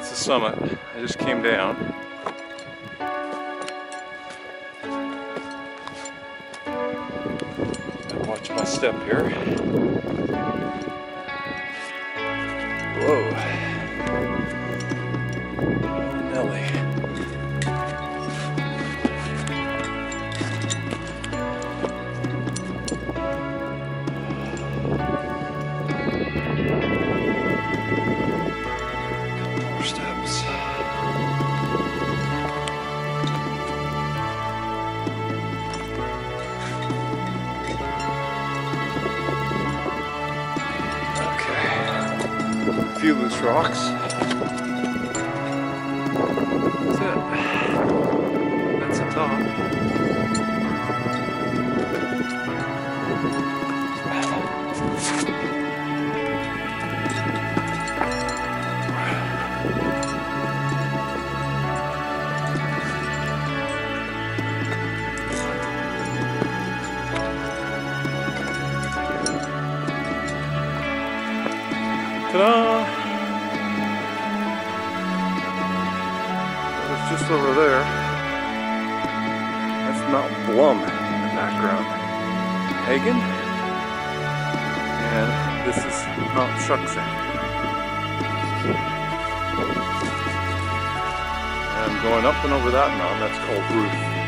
That's the summit. I just came down. Watch my step here. Whoa. Nelly. A few loose rocks. That's it. That's the top. Ta-da! It's just over there. That's Mount Blum in the background. Hagan. And this is Mount Shuksan. And I'm going up and over that mountain. That's called Ruth.